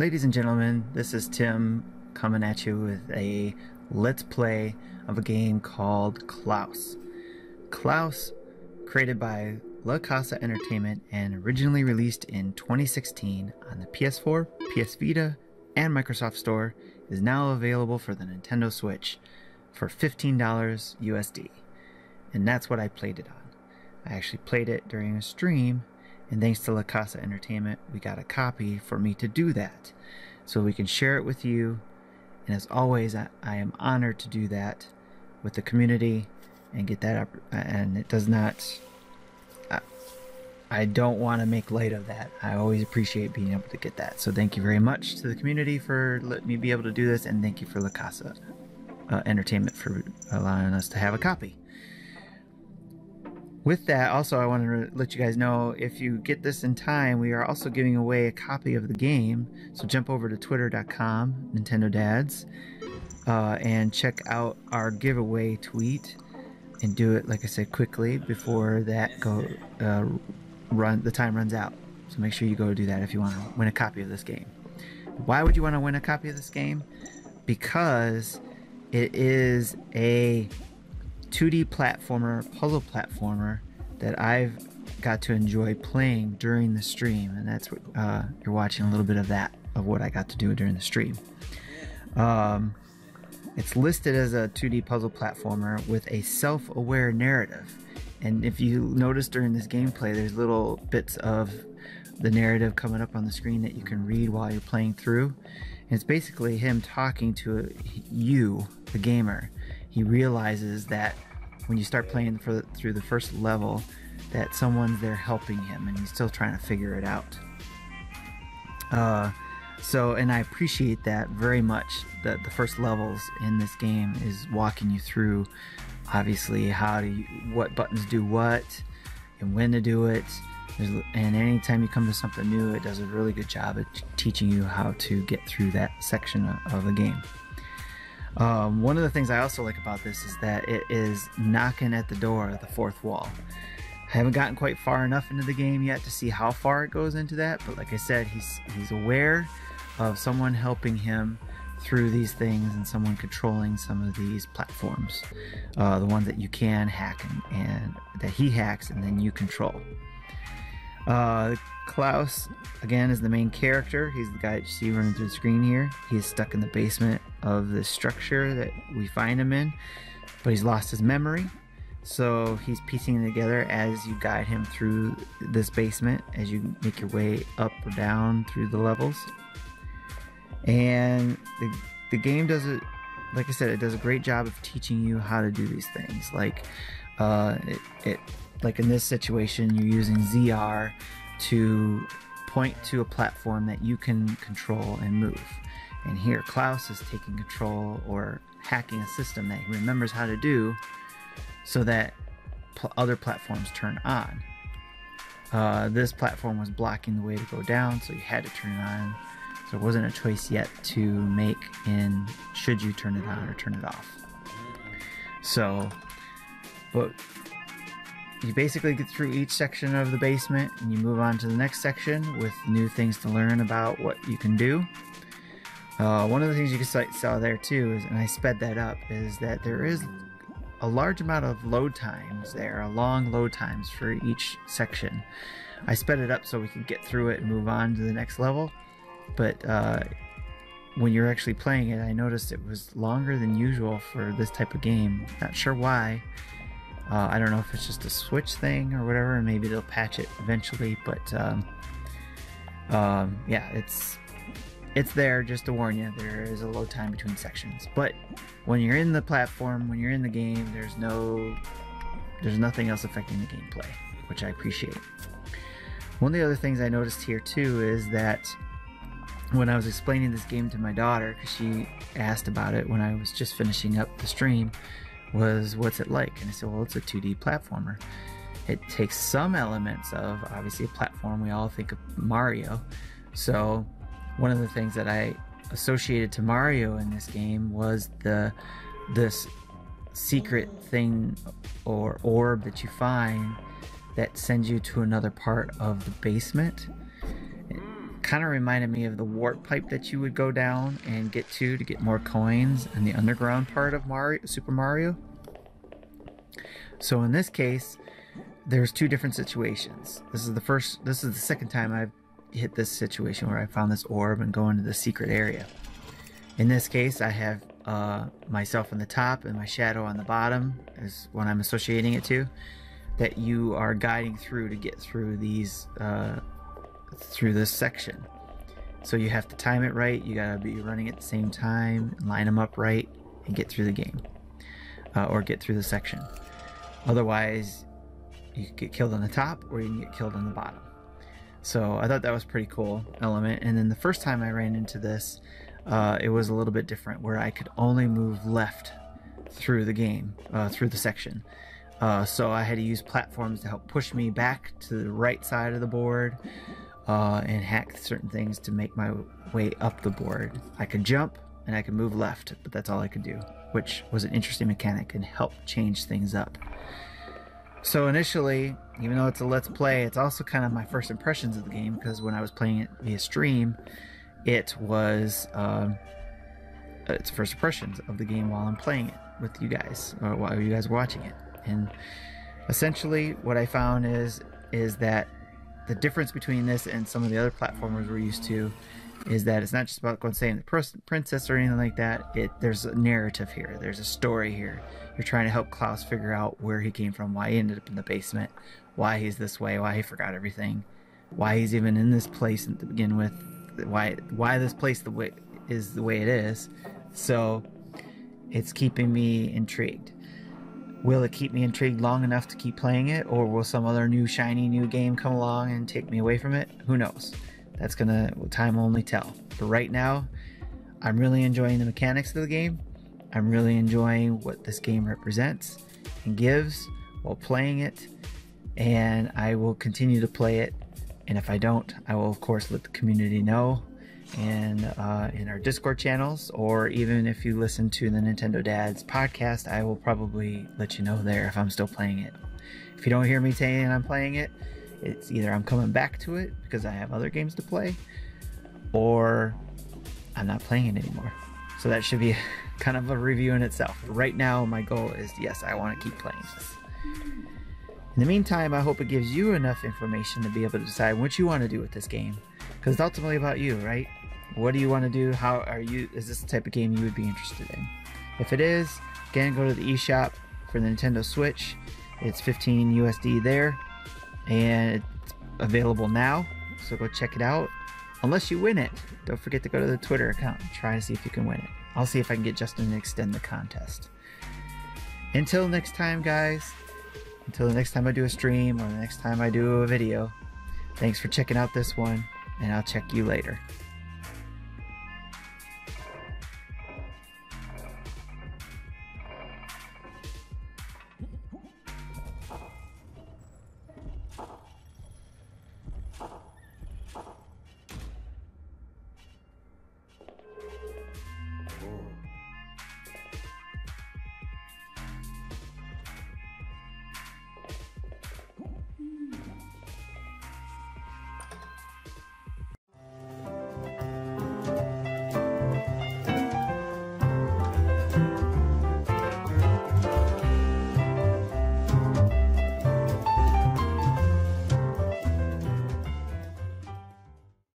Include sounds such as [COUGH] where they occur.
Ladies and gentlemen, this is Tim coming at you with a let's play of a game called Klaus. Klaus, created by La Cosa Entertainment and originally released in 2016 on the PS4, PS Vita, and Microsoft Store, is now available for the Nintendo Switch for $15 USD. And that's what I played it on. I actually played it during a stream and thanks to La Cosa Entertainment, we got a copy for me to do that. So we can share it with you. And as always, I, I am honored to do that with the community and get that up. And it does not, I, I don't want to make light of that. I always appreciate being able to get that. So thank you very much to the community for letting me be able to do this. And thank you for La Cosa uh, Entertainment for allowing us to have a copy with that, also, I want to let you guys know if you get this in time, we are also giving away a copy of the game. So jump over to twitter.com, Nintendo Dads, uh, and check out our giveaway tweet and do it, like I said, quickly before that go uh, run the time runs out. So make sure you go do that if you want to win a copy of this game. Why would you want to win a copy of this game? Because it is a 2D platformer, puzzle platformer that I've got to enjoy playing during the stream, and that's what uh, you're watching a little bit of that of what I got to do during the stream. Um, it's listed as a 2D puzzle platformer with a self-aware narrative, and if you notice during this gameplay, there's little bits of the narrative coming up on the screen that you can read while you're playing through. And it's basically him talking to you, the gamer, he realizes that when you start playing for, through the first level, that someone's there helping him, and he's still trying to figure it out. Uh, so, and I appreciate that very much. That the first levels in this game is walking you through, obviously, how to what buttons do what, and when to do it. And anytime you come to something new, it does a really good job at teaching you how to get through that section of the game. Um, one of the things I also like about this is that it is knocking at the door of the fourth wall. I haven't gotten quite far enough into the game yet to see how far it goes into that, but like I said, he's he's aware of someone helping him through these things and someone controlling some of these platforms, uh, the ones that you can hack and, and, that he hacks and then you control. Uh, Klaus, again, is the main character. He's the guy that you see running through the screen here. He is stuck in the basement of the structure that we find him in, but he's lost his memory. So he's piecing it together as you guide him through this basement, as you make your way up or down through the levels. And the, the game does it, like I said, it does a great job of teaching you how to do these things. Like, uh, it, it like in this situation, you're using ZR to point to a platform that you can control and move. And here, Klaus is taking control or hacking a system that he remembers how to do so that pl- other platforms turn on. Uh, this platform was blocking the way to go down, so you had to turn it on. So it wasn't a choice yet to make in should you turn it on or turn it off. So, but you basically get through each section of the basement and you move on to the next section with new things to learn about what you can do. Uh, one of the things you can saw there too is, and I sped that up, is that there is a large amount of load times there, a long load times for each section. I sped it up so we could get through it and move on to the next level, but uh, when you're actually playing it, I noticed it was longer than usual for this type of game. Not sure why. Uh, I don't know if it's just a Switch thing or whatever, maybe they'll patch it eventually. But um, um, yeah, it's it's there just to warn you. There is a low time between sections, but when you're in the platform, when you're in the game, there's no there's nothing else affecting the gameplay, which I appreciate. One of the other things I noticed here too is that when I was explaining this game to my daughter, because she asked about it when I was just finishing up the stream, was what's it like? And I said, well, it's a 2D platformer. It takes some elements of obviously a platform. We all think of Mario. So one of the things that I associated to Mario in this game was the this secret thing or orb that you find that sends you to another part of the basement kind of reminded me of the warp pipe that you would go down and get to to get more coins in the underground part of Mario, Super Mario. So in this case, there's two different situations. This is the first, this is the second time I've hit this situation where I found this orb and go into the secret area. In this case, I have uh, myself on the top and my shadow on the bottom is what I'm associating it to. That you are guiding through to get through these uh, through this section. So you have to time it right. You gotta be running at the same time, line them up right, and get through the game, uh, or get through the section. Otherwise, you get killed on the top, or you can get killed on the bottom. So I thought that was pretty cool element. And then the first time I ran into this, uh, it was a little bit different, where I could only move left through the game, uh, through the section. Uh, so I had to use platforms to help push me back to the right side of the board uh, and hack certain things to make my way up the board. I could jump and I could move left, but that's all I could do, which was an interesting mechanic and helped change things up. So initially, even though it's a let's play, it's also kind of my first impressions of the game because when I was playing it via stream, it was um, it's first impressions of the game while I'm playing it with you guys or while you guys are watching it. And essentially, what I found is is that the difference between this and some of the other platformers we're used to is that it's not just about going saving the princess or anything like that. It there's a narrative here. There's a story here. You're trying to help Klaus figure out where he came from, why he ended up in the basement, why he's this way, why he forgot everything, why he's even in this place to begin with, why why this place the way is the way it is. So it's keeping me intrigued. Will it keep me intrigued long enough to keep playing it, or will some other new shiny new game come along and take me away from it? Who knows? That's gonna time only tell. But right now, I'm really enjoying the mechanics of the game. I'm really enjoying what this game represents and gives while playing it, and I will continue to play it. And if I don't, I will of course let the community know and uh, in our Discord channels, or even if you listen to the Nintendo Dads podcast, I will probably let you know there if I'm still playing it. If you don't hear me saying I'm playing it, it's either I'm coming back to it because I have other games to play, or I'm not playing it anymore. So that should be [LAUGHS] kind of a review in itself. Right now, my goal is yes, I want to keep playing this. In the meantime, I hope it gives you enough information to be able to decide what you want to do with this game. Because it's ultimately about you, right? What do you want to do? How are you? Is this the type of game you would be interested in? If it is, again, go to the eShop for the Nintendo Switch. It's 15 USD there, and it's available now. So go check it out. Unless you win it, don't forget to go to the Twitter account and try to see if you can win it. I'll see if I can get Justin to extend the contest. Until next time, guys. Until the next time I do a stream or the next time I do a video. Thanks for checking out this one, and I'll check you later.